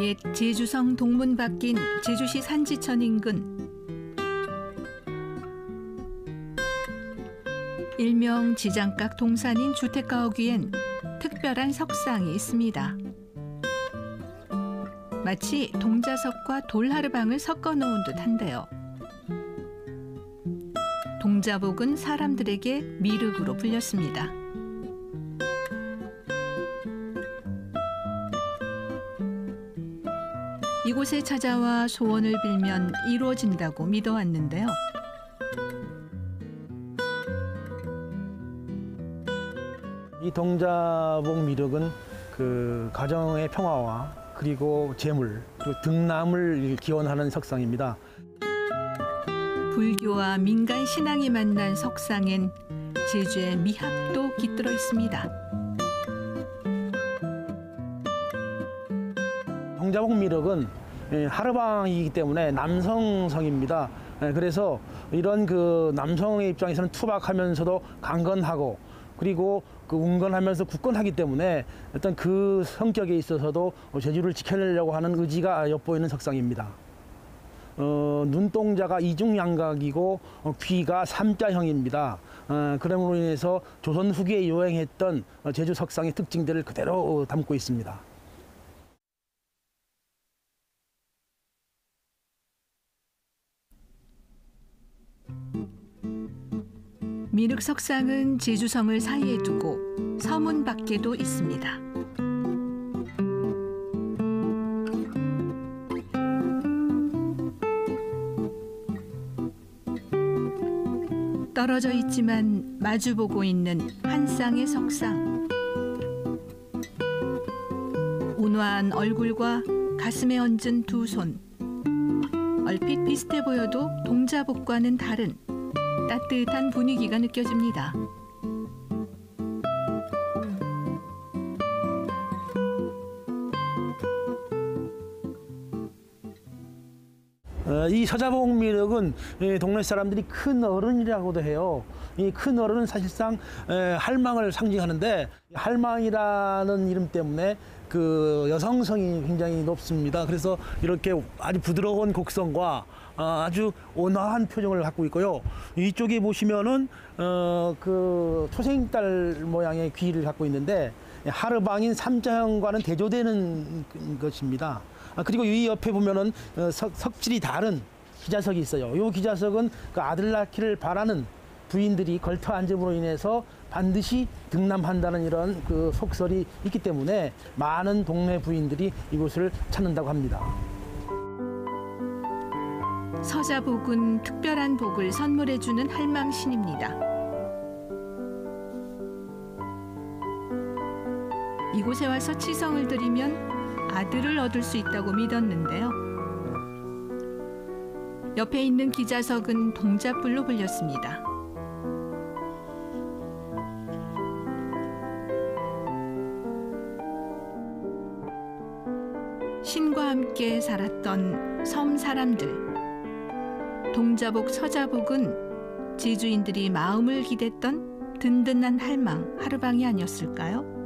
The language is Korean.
옛 제주성 동문 밖인 제주시 산지천 인근 일명 지장각 동산인 주택가옥 위엔 특별한 석상이 있습니다. 마치 동자석과 돌하르방을 섞어 놓은 듯한데요. 동자복은 사람들에게 미륵으로 불렸습니다. 이곳에 찾아와 소원을 빌면 이루어진다고 믿어왔는데요. 이 동자복 미륵은 그 가정의 평화와 그리고 재물, 그리고 등남을 기원하는 석상입니다. 불교와 민간 신앙이 만난 석상엔 제주의 미학도 깃들어 있습니다. 동자복 미륵은 예, 하르방이기 때문에 남성성입니다. 예, 그래서 이런 그 남성의 입장에서는 투박하면서도 강건하고 그리고 그 운건하면서 굳건하기 때문에 어떤 그 성격에 있어서도 제주를 지켜내려고 하는 의지가 엿보이는 석상입니다. 어, 눈동자가 이중양각이고 어, 귀가 삼자형입니다. 어, 그러므로 인해서 조선 후기에 유행했던 어, 제주 석상의 특징들을 그대로 어, 담고 있습니다. 미륵 석상은 제주성을 사이에 두고 서문 밖에도 있습니다. 떨어져 있지만 마주보고 있는 한 쌍의 석상. 온화한 얼굴과 가슴에 얹은 두 손. 얼핏 비슷해 보여도 동자복과는 다른 따뜻한 분위기가 느껴집니다. 어, 이 서자복 미륵은 이 동네 사람들이 큰 어른이라고도 해요. 이 큰 어른은 사실상 에, 할망을 상징하는데 할망이라는 이름 때문에 그 여성성이 굉장히 높습니다. 그래서 이렇게 아주 부드러운 곡선과 어, 아주 온화한 표정을 갖고 있고요. 이쪽에 보시면은 어, 그 초생달 모양의 귀를 갖고 있는데 하르방인 삼자형과는 대조되는 것입니다. 아, 그리고 이 옆에 보면은 어, 석, 석질이 다른 기자석이 있어요. 이 기자석은 그 아들 낳기를 바라는 부인들이 걸터 앉음으로 인해서 반드시 등남한다는 이런 그 속설이 있기 때문에 많은 동네 부인들이 이곳을 찾는다고 합니다. 서자복은 특별한 복을 선물해주는 할망신입니다. 이곳에 와서 치성을 드리면 아들을 얻을 수 있다고 믿었는데요. 옆에 있는 기자석은 동자불로 불렸습니다. 신과 함께 살았던 섬 사람들. 동자복, 서자복은 제주인들이 마음을 기댔던 든든한 할망, 하루방이 아니었을까요?